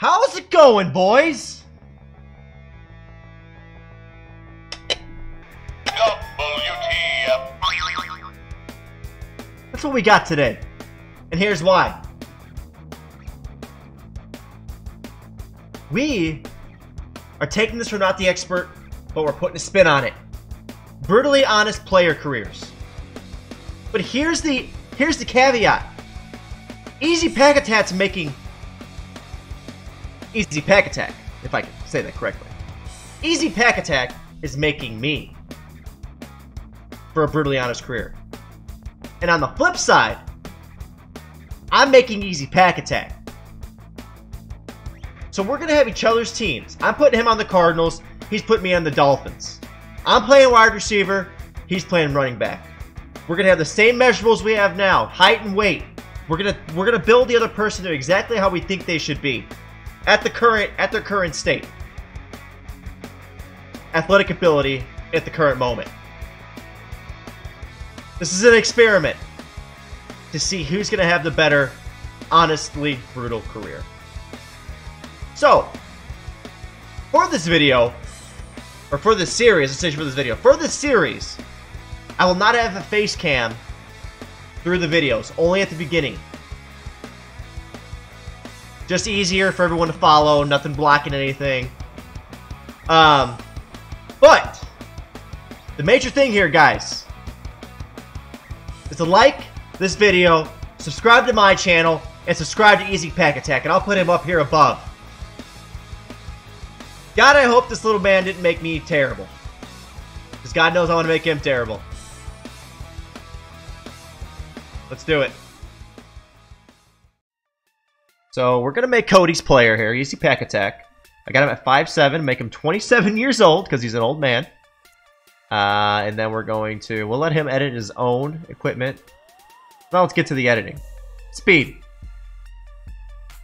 How's it going, boys? WTF. That's what we got today. And here's why. We are taking this from Not the Expert, but we're putting a spin on it. Brutally honest player careers. But here's the here's the caveat. Easy Pack Attack's making Easy Pack Attack, if I can say that correctly. Easy Pack Attack is making me for a brutally honest career. And on the flip side, I'm making Easy Pack Attack. So we're gonna have each other's teams. I'm putting him on the Cardinals. He's putting me on the Dolphins. I'm playing wide receiver. He's playing running back. We're gonna have the same measurables we have now, height and weight. We're gonna we're gonna build the other person to exactly how we think they should be, at the current at their current state. Athletic ability at the current moment. This is an experiment to see who's gonna have the better, honestly brutal career. So, for this video, or for this series, let's say for this video, for this series, I will not have a face cam through the videos, only at the beginning. Just easier for everyone to follow, nothing blocking anything. Um, but, the major thing here, guys, is to like this video, subscribe to my channel, and subscribe to Easy Pack Attack, and I'll put him up here above. God, I hope this little man didn't make me terrible. Because God knows I want to make him terrible. Let's do it. So we're going to make Cody's player here. Easy Pack Attack. I got him at 5'7", make him 27 years old because he's an old man. Uh, and then we're going to, we'll let him edit his own equipment. Now let's get to the editing. Speed.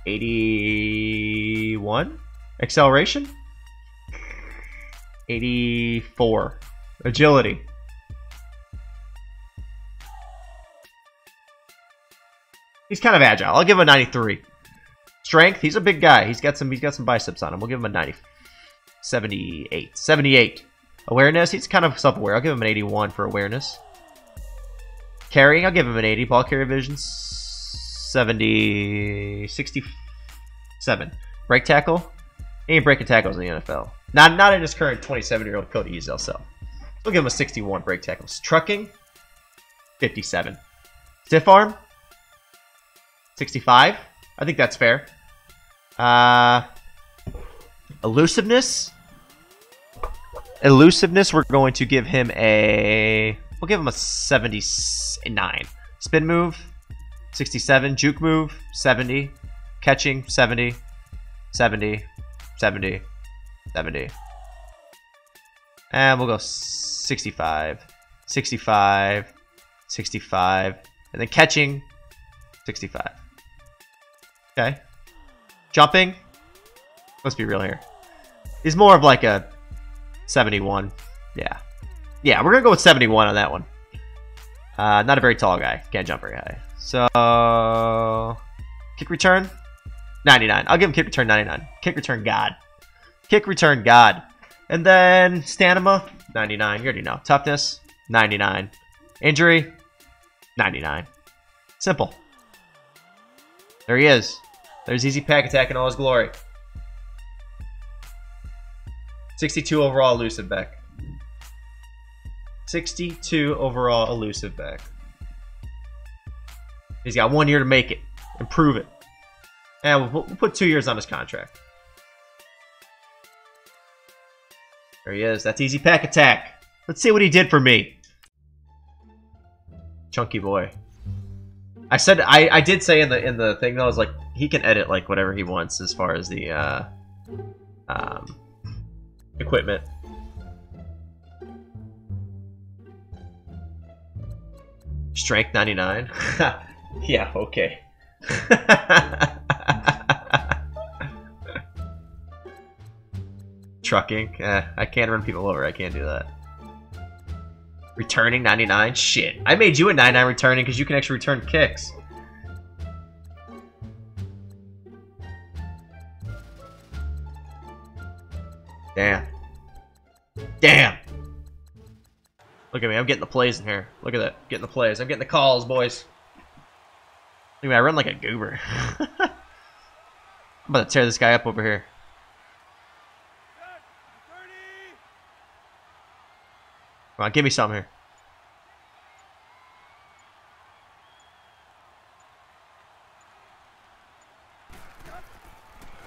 81. Acceleration. 84. Agility. He's kind of agile. I'll give him a 93. Strength, he's a big guy. He's got some he's got some biceps on him. We'll give him a 90. 78. 78. Awareness, he's kind of self-aware. I'll give him an 81 for awareness. Carrying, I'll give him an 80. Ball carrier vision, 70... 67. Break tackle, he ain't breaking tackles in the NFL. Not not in his current 27-year-old Cody Ezel self. We'll give him a 61 break tackles. Trucking, 57. Stiff arm, 65. I think that's fair. Uh, elusiveness. Elusiveness, we're going to give him a... We'll give him a 79. Spin move, 67. Juke move, 70. Catching, 70. 70. 70. 70. And we'll go 65. 65. 65. And then catching, 65. Okay. Jumping. Let's be real here. He's more of like a 71. Yeah. Yeah, we're going to go with 71 on that one. Uh, not a very tall guy. Can't jump very high. So, kick return, 99. I'll give him kick return 99. Kick return God. Kick return God. And then stamina, 99. You already know. Toughness, 99. Injury, 99. Simple. There he is. There's Easy Pack Attack in all his glory. 62 overall elusive back. 62 overall elusive back. He's got one year to make it. Improve it. And we'll, put two years on his contract. There he is. That's Easy Pack Attack. Let's see what he did for me. Chunky boy. I said I, I did say in the in the thing though, I was like he can edit like whatever he wants as far as the uh, um, equipment. Strength 99? yeah, okay. Trucking? Eh, I can't run people over, I can't do that. Returning 99? Shit. I made you a 99 returning because you can actually return kicks. Look at me. I'm getting the plays in here. Look at that. Getting the plays. I'm getting the calls, boys. Look at me. I run like a goober. I'm about to tear this guy up over here. Come on, give me some here.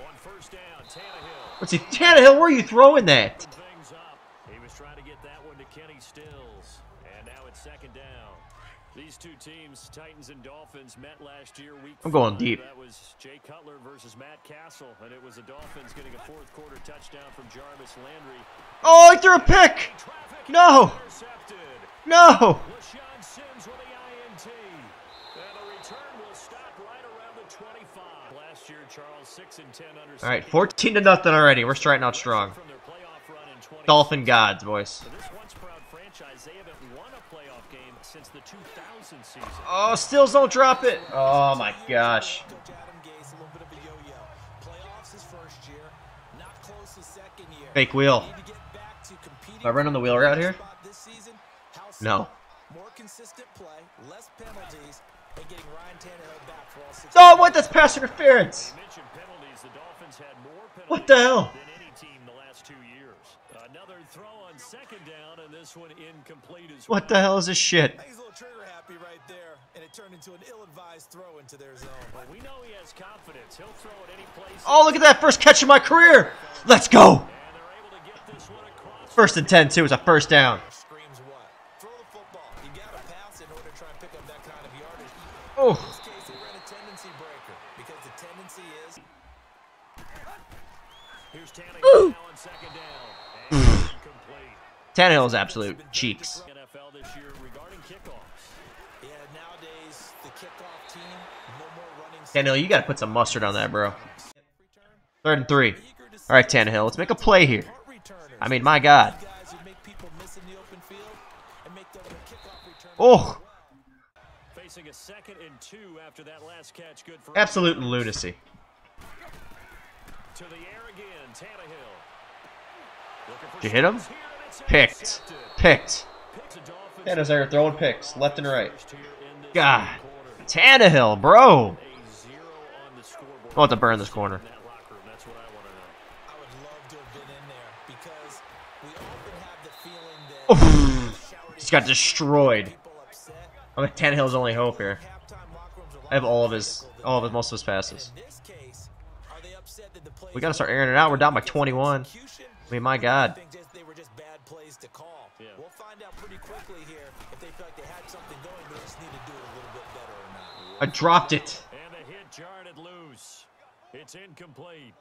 On first down, Let's see. Tannehill, where are you throwing that? Things up. He was trying to get that one to Kenny Stills. And now it's second down. These two teams, Titans and Dolphins, met last year week I'm going five. deep. That was Jay Cutler versus Matt Cassel, and it was the Dolphins getting a fourth quarter touchdown from Jarvis Landry. Oh, he threw a pick! No! No! LeShaun Sims with the INT. And the return will stop right around the 25. Last year, Charles 6 and 10 under All right, 14 to nothing already. We're starting out strong. From their playoff run in 20 Dolphin gods, boys. For this once proud franchise, they haven't won a playoff game since the 2000 season. Oh, Stills don't drop it. Oh my gosh. Coach Adam Gase, a little bit of a yo-yo. Playoffs his first year, not close his second year. Fake wheel. Need to get back to competing Am I running the wheel route here? spot this season. How No. More consistent play, less penalties, and getting Ryan Tannehill back for all six. Oh, what? That's pass interference. You mentioned penalties. The Dolphins had more penalties What the hell? than any team the last two years. Another throw on second down, and this one incomplete as What the hell is this shit? He's a little trigger happy right there, and it turned into an ill-advised throw into their zone. well. We know he has confidence. He'll throw at any place. Oh, look at that first catch of my career. Let's go. And they're able to get this one across. First and 10, too. is a first down. Screams what? Throw the football. You got to pass in order to try and pick up that kind of yardage. Oh. In this case, they ran a tendency breaker because the tendency is Here's Tannehill now on second down. And it's incomplete. Tannehill is absolute cheeks. NFL this year regarding kickoffs. yeah. Nowadays, the kickoff team no more running. Tannehill, you got to put some mustard on that, bro. Third and three. Eager to see All right, Tannehill, let's make a play here. I mean, my God. guys who make people miss in the open field and make them a kickoff. Oh, Facing a Did you hit him? space here, and it's Picked. Picked. Picks the Dolphins Tannehill's there throwing picks left and right. first here in this God. Tannehill, bro. A zero on the scoreboard. I'll have to burn this corner. In that that's what I want to know. I would love to have been in there because we often have the feeling that Oof. shouting Just got destroyed. people. I mean, Tannehill's only hope here. Halftime locker rooms are I have all of his, all of his, most of his passes. They the plays We gotta start airing it out. We're down by 21. I mean, my God. I they were just bad plays to call. Yeah. We'll find out pretty quickly here if they feel like they had something going, but just need to do it a little bit better or not. I dropped it. And the hit jarred it loose. It's incomplete.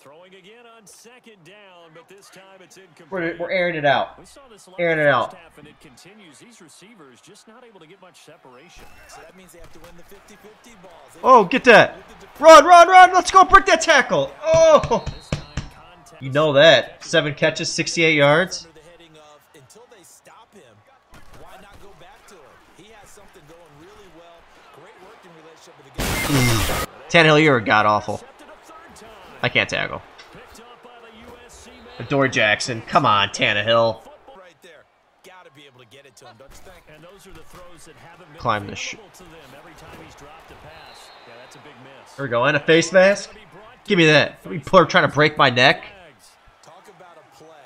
Throwing again on second down, but this time it's incomplete. We're, we're airing it out. We saw this airing in it out. half, and it continues. These receivers just not able to get much separation. So that means they have to win the 50-50 balls. They Oh, get that. Run, run, run. Let's go break that tackle. Oh. This time contact. You know that. Seven catches, 68 yards. under the heading of until they stop him, why not go back to him? He has something going really well. Great working relationship with the guy. Tannehill, you're god awful. I can't tackle. Picked up by the USC man. Adoree' Jackson. Come on, Tannehill. Football. right there. Got to be able to get it to him, don't you think? And those are the throws that Climb this sh- available to them every time he's dropped a pass. Yeah, that's a big miss. Here we go. And a face mask. Gonna be brought to Give me that. People are trying to break my neck. Jags. Talk about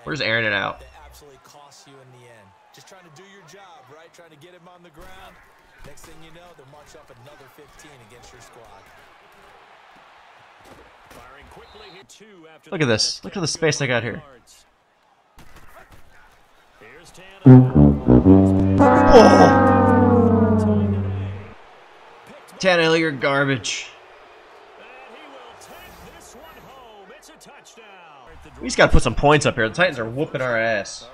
We're just airing it out. that absolutely costs you in the end. Just trying to do your job, right? Trying to get him on the ground. Next thing you know, they'll march up another 15 against your squad. Firing quickly here, two after Look at this. Look at the space I got here. Oh. Tannehill, you're garbage. We just got to put some points up here. The Titans are whooping our ass.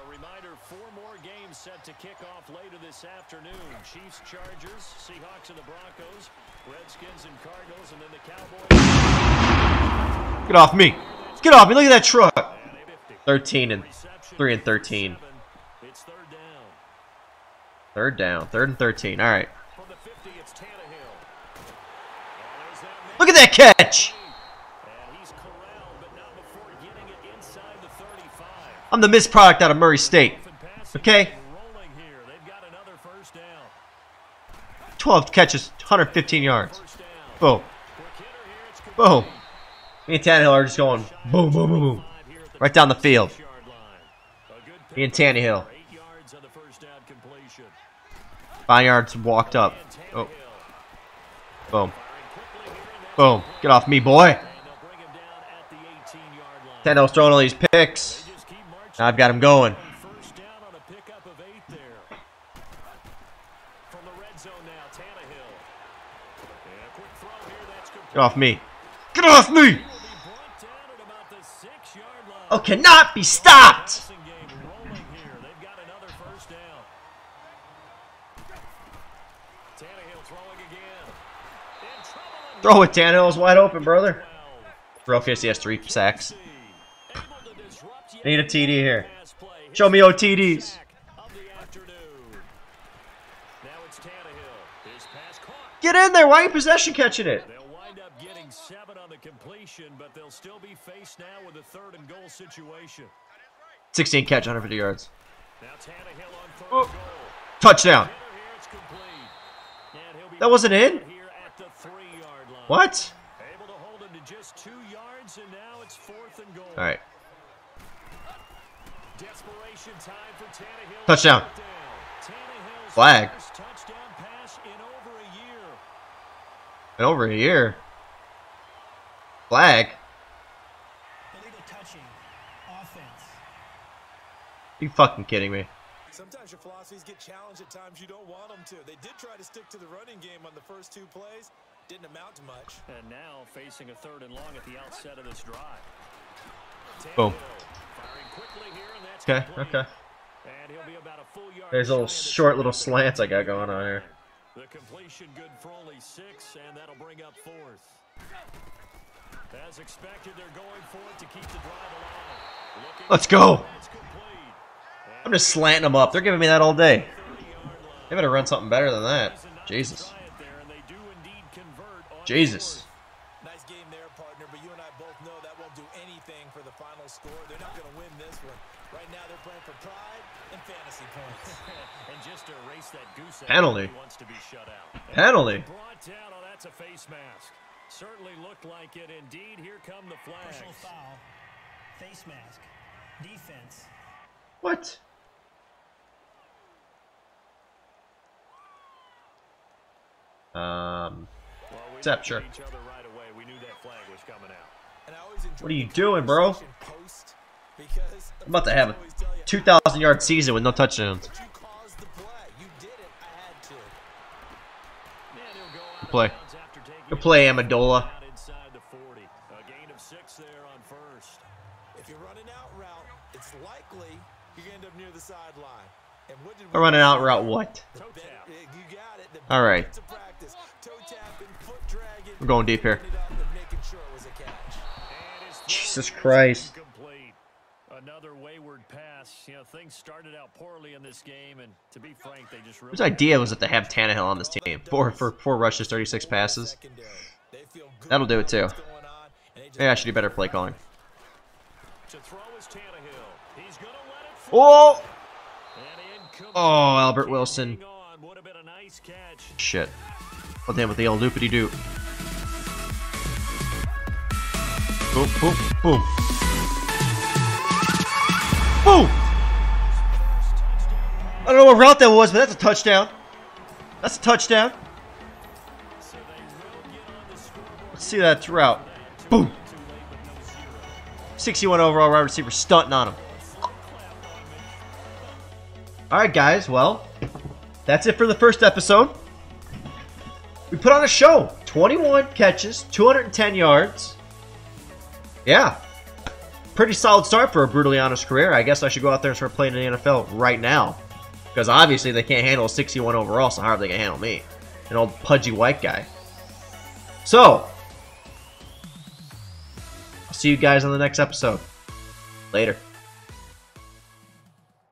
Chargers, Seahawks and the Broncos, Redskins and Cardinals, and then the Cowboys. Get off me. Get off me. Look at that truck. And a 50. 13 and 3 and 13. It's third down. Third down. Third and 13. All right. From the 50, it's Tannehill. There's that Look at that catch. And he's corralled, but not before getting it inside the I'm the missed product out of Murray State. Okay? Rolling here. They've got another first down. 12 catches, 115 yards. Boom. Quick hitter here. It's complete. Boom. Me and Tannehill are just going boom, boom, boom, boom. Right down the field. Me and Tannehill. Five yards walked up. Oh, boom. Boom. Get off me, boy. And they'll bring him down at the 18-yard line. Tannehill's throwing all these picks. Now I've got him going. Get off me. Get off me! Oh, cannot be stopped! Throw it, Tannehill's wide open, brother. 12. Bro, he has three sacks. Need a TD here. Show me OTDs. Sack of the afternoon. Now it's Tannehill. His pass caught. Get in there. Why are you possession catching it? They'll wind up getting seven on the completion, but they'll still be faced now with a third and goal situation. 16 catch, 150 yards. On Oh. Touchdown. Hitter here, it's complete. And he'll be That wasn't in? here at the three-yard line. What? Able to hold him to just two yards, and now it's fourth and goal. All right. Desperation time for Tannehill. Touchdown. Tannehill's Flag. first touchdown pass in over a year. Been over a year. Flag. Illegal You fucking kidding me? Sometimes your philosophies get challenged at times you don't want them to. They did try to stick to the running game on the first two plays. Didn't amount to much. And now facing a third and long at the outset of this drive. Boom. Firing quickly here, and that's Okay, complete. okay. And he'll be about a There's little shy of the short little slants I got going on here. The completion good for only six, and that'll bring up fourth. As expected, they're going for it to keep the drive alive. Looking Let's go. That's complete. And I'm just slanting them up. They're giving me that all day. 30-yard. They better run something better than that. Jesus. Jesus it there, and they do indeed convert on Jesus. fourth. Nice game there, partner, but you and I both know that won't do anything for the final score. They're not going to win this one. Right now, they're playing for pride and fantasy points. and just to erase that goose egg, Penalty. he wants to be shut out. Penalty. Brought down. Oh, that's a face mask. Certainly looked like it. Indeed, here come the flags. Personal foul. Face mask. Defense. What? Um, Well, we Except, sure. each other right away. We knew that flag was coming out. And I always enjoy What are you doing, bro? conversation Post because I'm about to have a always tell you, 2,000 yard season with no touchdowns. But you caused the play. You did it. I had to. And he'll go out of play. bounds after taking Good play, out Amendola. inside the 40. A gain of six there on first. If you're running out route, it's likely you're going to end up near the sideline. And what we I'm running out route what? The Toe bet- tap. You got it. The All right. bets of practice. Toe tapping, foot dragging. We're going deep here. Ended up and making sure it was a catch. And his throw Jesus Christ. incomplete. Another wayward pass. You know, things started out poorly in this game, and to be frank, they just really Whose idea was it to have Tannehill on this team? Four for four rushes, 36 passes. Secondary. They feel good That'll do it too. what's going on, and they just Maybe I should do better play calling. To throw is Tannehill. He's gonna let it fly. Oh! Oh, Albert Wilson. hang on. Would have been a nice catch. Shit. What the hell with the old loopity doop? Boom, boom, boom. Boom! I don't know what route that was, but that's a touchdown. That's a touchdown. Let's see that route. Boom! Too late, but no zero. 61 overall wide receiver stunting on him. Alright, guys, well, that's it for the first episode. We put on a show 21 catches, 210 yards. Yeah. Pretty solid start for a brutally honest career. I guess I should go out there and start playing in the NFL right now. Because obviously they can't handle a 61 overall, so how are they going to handle me? An old pudgy white guy. So, I'll see you guys on the next episode. Later.